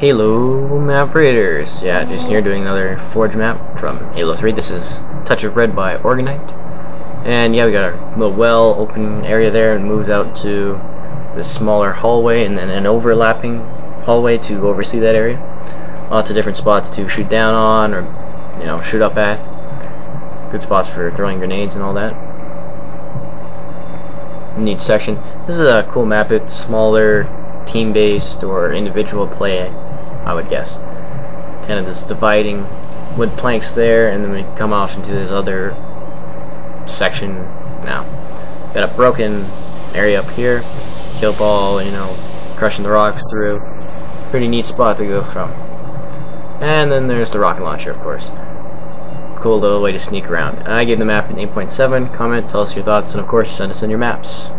Halo map raters. Yeah, just here doing another Forge map from Halo 3. This is Touch of Red by Organite. And yeah, we got our little well open area there and moves out to this smaller hallway and then an overlapping hallway to oversee that area. Lots of different spots to shoot down on or you know, shoot up at. Good spots for throwing grenades and all that. Neat section. This is a cool map. It's smaller, team-based or individual play I would guess. Kind of this dividing wood planks there, and then we come off into this other section now. Got a broken area up here, kill ball, you know, crushing the rocks through. Pretty neat spot to go from. And then there's the rocket launcher, of course. Cool little way to sneak around. I gave the map an 8.7. Comment, tell us your thoughts, and of course, send us in your maps.